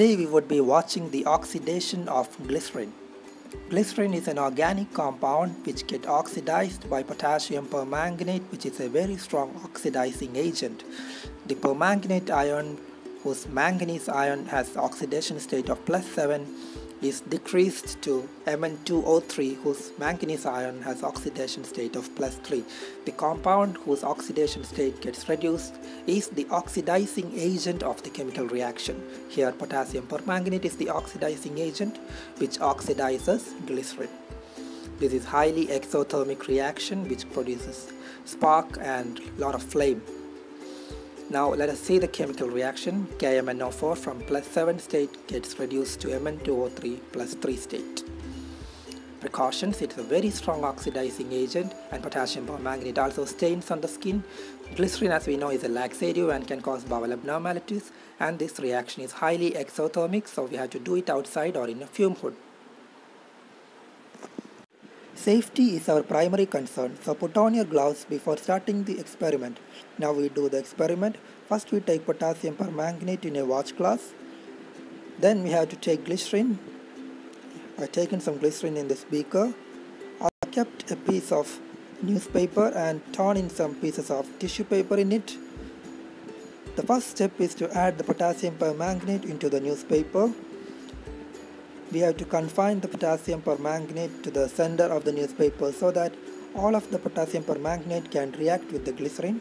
Today we would be watching the oxidation of glycerin. Glycerin is an organic compound which get oxidized by potassium permanganate which is a very strong oxidizing agent. The permanganate ion whose manganese ion has oxidation state of plus 7 is decreased to Mn2O3 whose manganese ion has oxidation state of plus 3. The compound whose oxidation state gets reduced is the oxidizing agent of the chemical reaction. Here potassium permanganate is the oxidizing agent which oxidizes glycerin. This is highly exothermic reaction which produces spark and lot of flame. Now let us see the chemical reaction. KMnO4 from plus 7 state gets reduced to Mn2O3 plus 3 state. Precautions, it is a very strong oxidizing agent and potassium permanganate also stains on the skin. Glycerin as we know is a laxative and can cause bowel abnormalities and this reaction is highly exothermic so we have to do it outside or in a fume hood. Safety is our primary concern, so put on your gloves before starting the experiment. Now we do the experiment. First we take potassium permanganate in a watch glass. Then we have to take glycerin. I've taken some glycerin in this beaker. I kept a piece of newspaper and torn in some pieces of tissue paper in it. The first step is to add the potassium permanganate into the newspaper we have to confine the potassium permanganate to the center of the newspaper so that all of the potassium permanganate can react with the glycerin.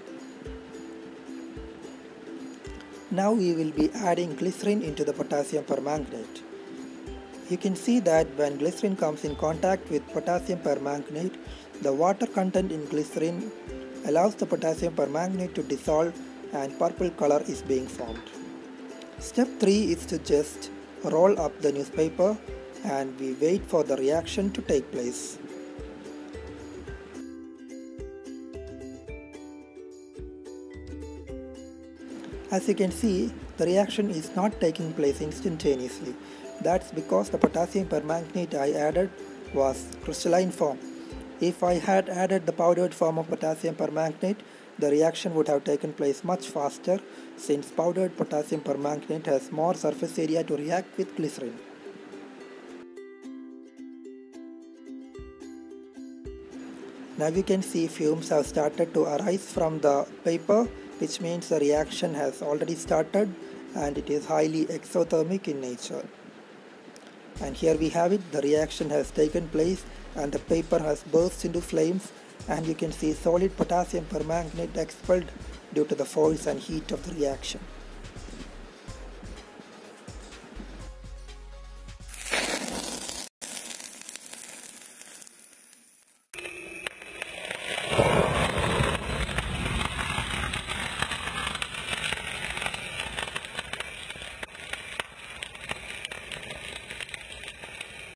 Now we will be adding glycerin into the potassium permanganate. You can see that when glycerin comes in contact with potassium permanganate, the water content in glycerin allows the potassium permanganate to dissolve and purple color is being formed. Step 3 is to just roll up the newspaper and we wait for the reaction to take place. As you can see, the reaction is not taking place instantaneously. That's because the potassium permanganate I added was crystalline form. If I had added the powdered form of potassium permanganate, the reaction would have taken place much faster since powdered potassium permanganate has more surface area to react with glycerin. Now you can see fumes have started to arise from the paper which means the reaction has already started and it is highly exothermic in nature. And here we have it, the reaction has taken place and the paper has burst into flames and you can see solid potassium permanganate expelled due to the force and heat of the reaction.